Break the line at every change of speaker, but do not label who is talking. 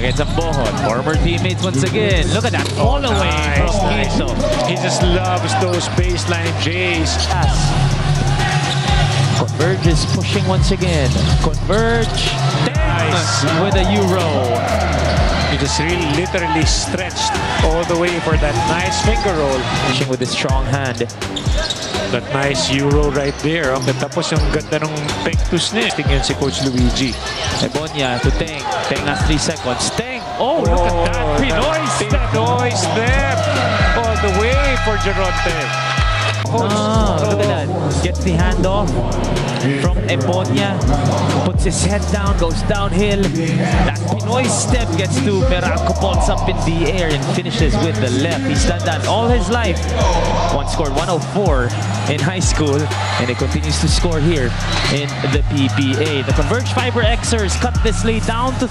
against Ambohon. Former teammates once again. Look at that all away
Nice, oh,
from
nice.
Kiso.
He just loves those baseline J's.
Pass. Converge is pushing once again. Converge.
Nice.
With a Euro.
He just really literally stretched all the way for that nice finger roll.
Pushing with his strong hand.
That nice Euro right there. Ang tapos yung ganda ng pektus niya. Tingnan si Coach Luigi.
Ebonia to Teng. Teng has three seconds. Teng! Oh, look at that. Pinoy step.
Pinoy step. All the way for Geronte.
Ah, look at that. Gets the handoff from Ebonia. Puts his head down, goes downhill. That Pinoy step gets to Meralco Pons up in the air and finishes with the left. He's done that all his life. One scored 104 in high school, and he continues to score here in the PBA. The Converge Fiber Xers cut this lead down to